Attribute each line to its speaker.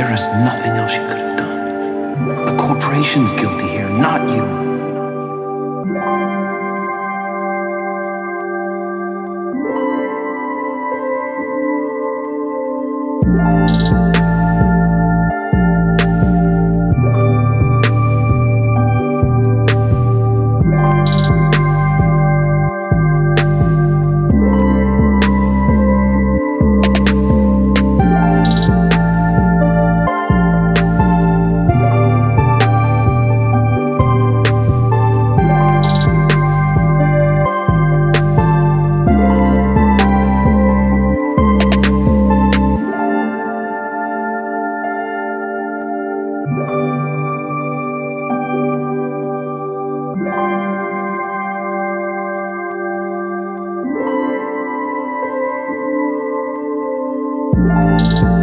Speaker 1: There is nothing else you could have done. The corporation's guilty here, not you.
Speaker 2: Thank Música